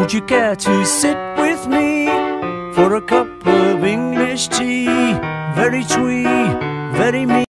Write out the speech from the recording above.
Would you care to sit with me for a cup of English tea? Very twee, very me.